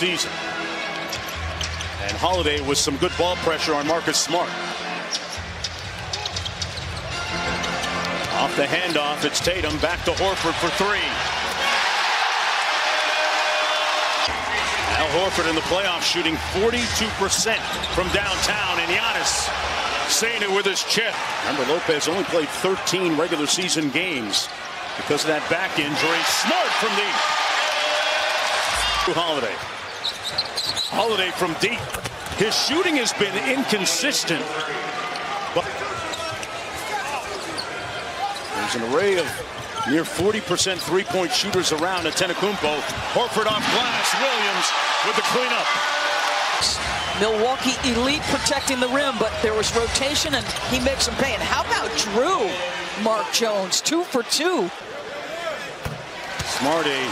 season. And Holiday with some good ball pressure on Marcus Smart. Off the handoff, it's Tatum back to Horford for three. Al Horford in the playoffs shooting 42% from downtown, and Giannis saying it with his chest. Remember, Lopez only played 13 regular season games because of that back injury. Smart from deep. Holiday. Holiday from deep. His shooting has been inconsistent. But there's an array of near 40% three-point shooters around Antetokounmpo. Horford off glass. Williams with the cleanup. Milwaukee elite protecting the rim, but there was rotation and he makes some pay. And how about Drew? Mark Jones, two for two. Smart a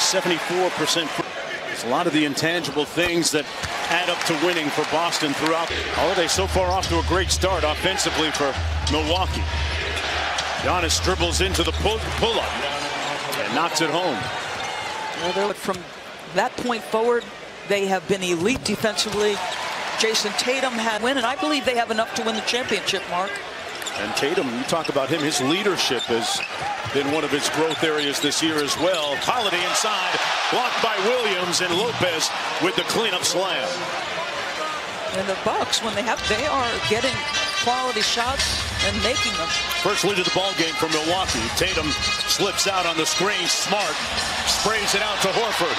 74% it's a lot of the intangible things that add up to winning for Boston throughout. Holiday so far off to a great start offensively for Milwaukee. Giannis dribbles into the pull, pull up and knocks it home. Well, from that point forward, they have been elite defensively. Jayson Tatum had win, and I believe they have enough to win the championship, Mark. And Tatum, you talk about him, his leadership has been one of his growth areas this year as well. Holiday inside, blocked by Williams, and Lopez with the cleanup slam. And the Bucks, when they have, they are getting quality shots and making them. First lead of the ball game for Milwaukee. Tatum slips out on the screen. Smart sprays it out to Horford.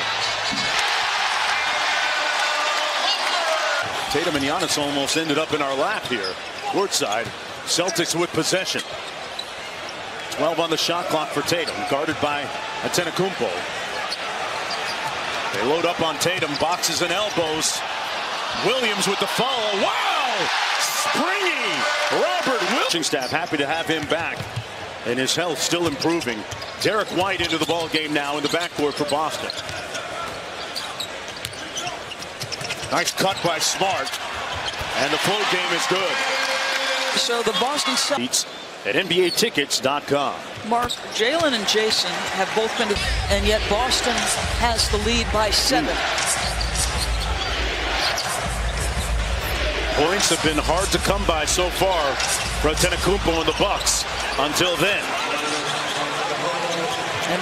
Tatum and Giannis almost ended up in our lap here. Courtside. Celtics with possession. 12 on the shot clock for Tatum, guarded by Antetokounmpo. They load up on Tatum, boxes and elbows. Williams with the follow. Wow! Springy! Robert Williams. Staff happy to have him back. And his health still improving. Derrick White into the ball game now in the backcourt for Boston. Nice cut by Smart. And the flow game is good. So the Boston Celtics at NBAtickets.com. Mark, Jaylen and Jayson have both been, and yet Boston has the lead by seven. Points have been hard to come by so far for Antetokounmpo and the Bucks until then. And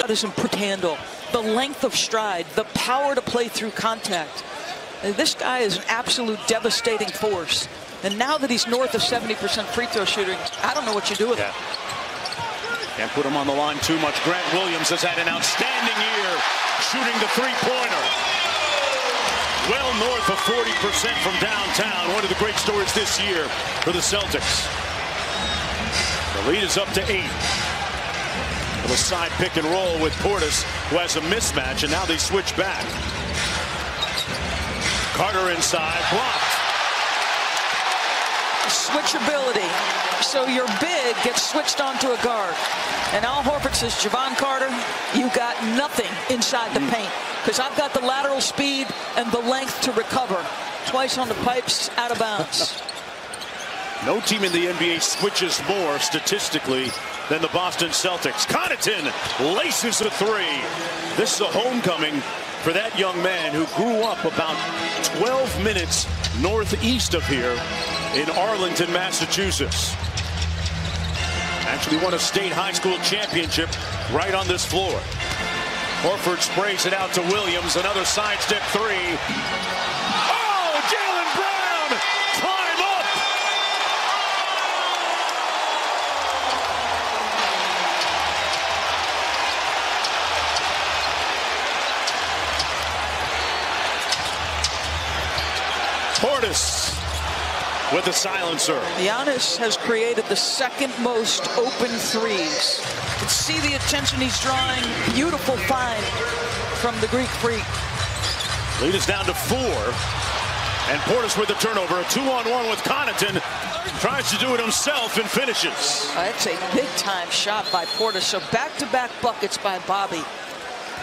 that is pretty handle. The length of stride, the power to play through contact. This guy is an absolute devastating force. And now that he's north of 70% free throw shooting, I don't know what you do with yeah. him. Can't put him on the line too much. Grant Williams has had an outstanding year shooting the three-pointer. Well north of 40% from downtown. One of the great stories this year for the Celtics. The lead is up to eight. With a side pick and roll with Portis, who has a mismatch, and now they switch back. Carter inside, blocked switchability. So your big gets switched onto a guard. And Al Horford says, Jevon Carter, you got nothing inside the mm. paint. Because I've got the lateral speed and the length to recover. Twice on the pipes, out of bounds. no team in the NBA switches more statistically than the Boston Celtics. Connaughton laces a three. This is a homecoming for that young man who grew up about 12 minutes northeast of here in Arlington, Massachusetts. Actually won a state high school championship right on this floor. Horford sprays it out to Williams. Another sidestep three. Oh, Jaylen Brown! Climb up! Portis with the silencer. Giannis has created the second most open threes. You can see the attention he's drawing. Beautiful find from the Greek freak. Lead is down to four. And Portis with the turnover. A two-on-one with Connaughton. Tries to do it himself and finishes. That's a big-time shot by Portis. So back-to-back -back buckets by Bobby.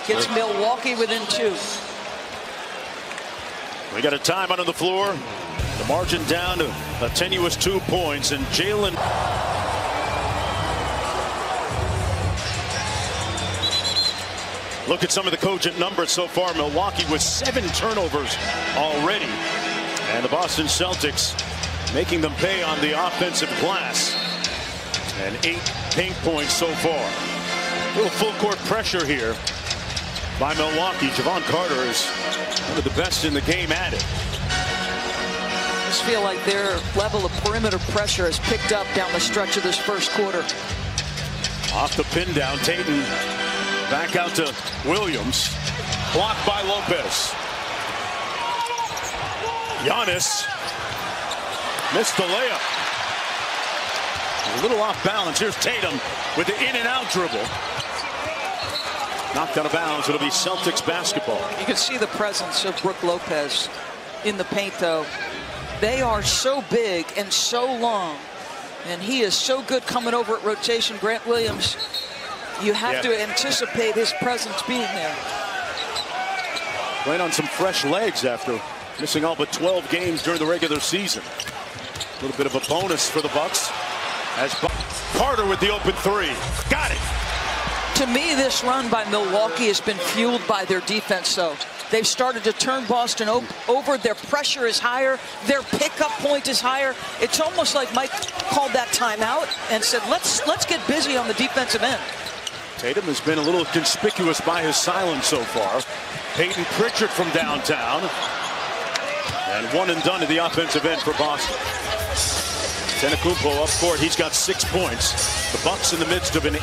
Gets Milwaukee within two. We got a time on the floor. Margin down to a tenuous two points, and Jaylen. Look at some of the cogent numbers so far. Milwaukee with seven turnovers already. And the Boston Celtics making them pay on the offensive glass. And eight paint points so far. A little full court pressure here by Milwaukee. Jevon Carter is one of the best in the game at it. Just feel like their level of perimeter pressure has picked up down the stretch of this first quarter. Off the pin down, Tatum back out to Williams. Blocked by Lopez. Giannis missed the layup. A little off balance. Here's Tatum with the in and out dribble. Knocked out of bounds. It'll be Celtics basketball. You can see the presence of Brook Lopez in the paint, though. They are so big and so long, and he is so good coming over at rotation. Grant Williams, you have Yeah. to anticipate his presence being there. Playing on some fresh legs after missing all but 12 games during the regular season. A little bit of a bonus for the Bucks. As Bu- Carter with the open three. Got it. To me, this run by Milwaukee has been fueled by their defense, though. They've started to turn Boston over. Their pressure is higher. Their pickup point is higher. It's almost like Mike called that timeout and said, let's, let's get busy on the defensive end. Tatum has been a little conspicuous by his silence so far. Peyton Pritchard from downtown. And one and done to the offensive end for Boston. Antetokounmpo up court. He's got six points. The Bucks in the midst of an eight.